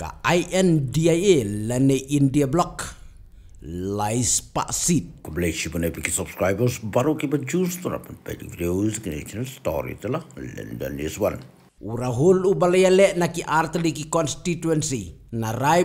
ka INDIA lane India block. Lai spaksit Kumulay siya na ipiki subscribers. Baru kita choose to rapan pwede videos kini channel story tala London is one. urahul ubalayale na ki artali ki constituency. Na Rai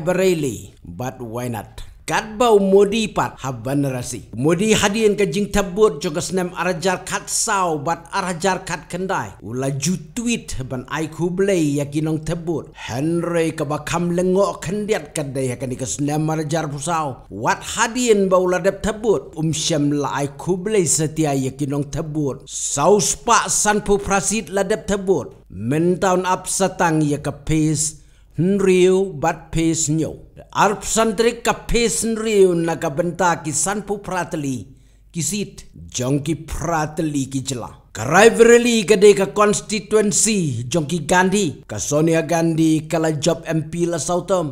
but why not kat bau modi pat haban rasi. Modi hadian ka jing tabut joga snem arajar kat sau bat arajar kat kendai. Ula ju tweet ban ai kublei yakinong tabut henry ka bakam lengo kendiat kadai yakani ka snem arajar pusau wat hadian bau la dep tabut um syam la ai kublei setia yakinong tabut sau spa san pu prasit la dep tabut mentaun ap satang ya ka pace Nriu bat pes nyo. Arp santri ka pes nriu na ka benta ki sanpu pratali. Kisit jong ki pratali ki jela. Karai verili ka de ka constituency jong ki Gandhi. Ka Sonia Gandhi kala job MP la Southam.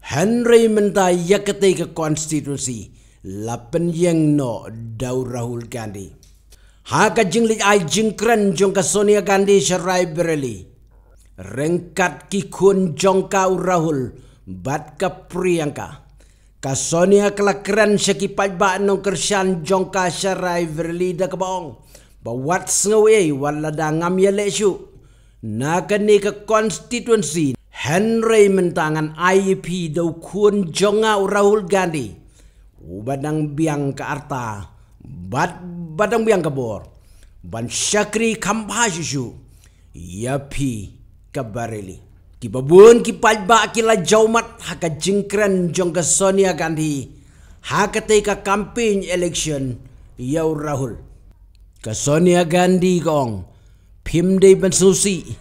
Henry menta yakate ka constituency. Lapen yang no daw Rahul Gandhi. Ha ka jingli ay jingkran jong ka Sonia Gandhi Sharai Bereli rengkat ki kun jongka urahul bat ka priyanka ka. Sonia kelakran syaki pajba nong kersan jongka syarai verli da kabong bawat sengawe wala da ngam yale syu. Na kani ka constituency Henry mentangan IEP do kun jonga urahul gandhi ubadang biang ka arta bat badang biang kabor ban syakri kampasyu yapi kabareli. Ki babun ki palba ki la jaumat haka jingkran jong ka Sonia Gandhi. Haka te ka campaign election yau Rahul. Ka Sonia Gandhi kong pimde ban susi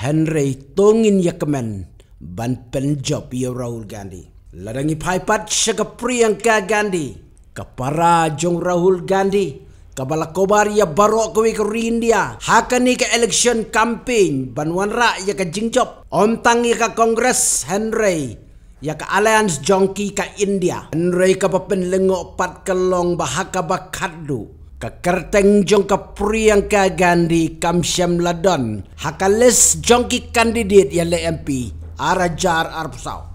Henry tongin yakman ban pen job yau Rahul Gandhi. Ladangi paipat siya ka Priyanka Gandhi. Kapara jong Rahul Gandhi kabala kobar ya baro ko ke India. Hakani ka election campaign banwan ra ya ka jingjop. Om tangi ka congress henry. Ya ka alliance jonki ka india. Henry ka papen lengo pat kelong bahaka bakadu. Ka kerteng jong ka priyanka gandhi kamsyam ladon. Hakales jonki candidate ya le mp arajar arpsau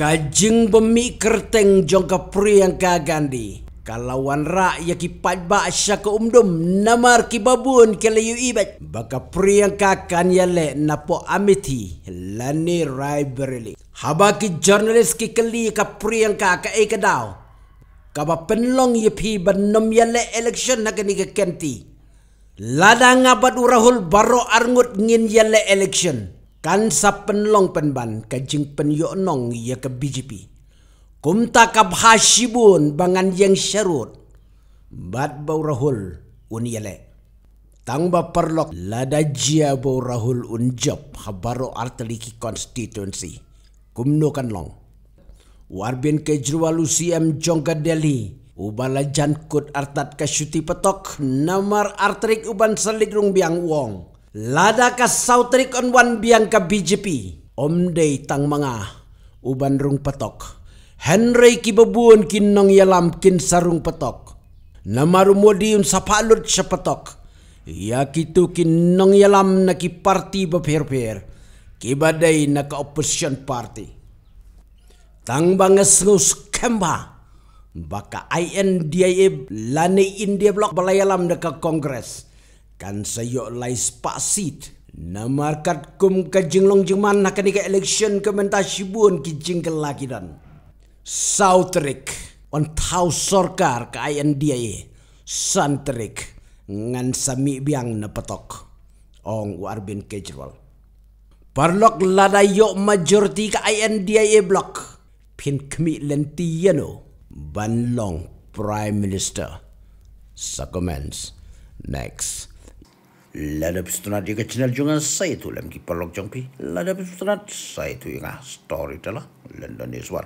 kajing bemi kerteng jong ka priyanka Kalawan ra ya ki pajba asya ke umdum namar ki babun ke layu ibat baka priyanka kan yale napo amiti. Lani rai berili haba ki jurnalis ki keli ka priyanka ka e kadaw kaba penlong ye pi banom yale election na kani ka kenti. Lada ngabat urahul baro arngut ngin yale election. Kan sa penlong penban ka jing penyo nong ya ke BJP Kumta kabhashibun bangan yang syarut. Bad bau rahul un yale. Tang ba perlok lada jia bau rahul un job habaro arteliki constituency. Kumno kan long. Warbin Kejruwal UCM Jongka Delhi. Ubala jankut artat ka syuti petok. Namar arterik uban salit rung biang wong. Lada ka sautrik on wan biang ka BJP. Om day tang mga uban rung petok. Henry kibabuan kin nong yalam kin sarung petok. Namaru modiun sapalut sa petok. Ya kitu kin nong yalam na ki parti bapir-pir. Kibaday na ka opposition party. Tang bangas ngus kemba. Baka INDIA lani India blok balayalam na ka kongres. Kan sayo lay spasit. Namarkat kum ka jinglong jingman na kanika election kementasibun ki lagi dan. Sautrik on tau sorkar ka INDIA santrik ngan sami biang na patok ong warbin Kejruwal. Parlok lada yo majority ka INDIA block pin kmi lenti banlong prime minister. Sa comments. Next. Lada pistunat di channel junga saya tu lem ki parlok jongpi. Lada pistunat saya tu yang story telah London one.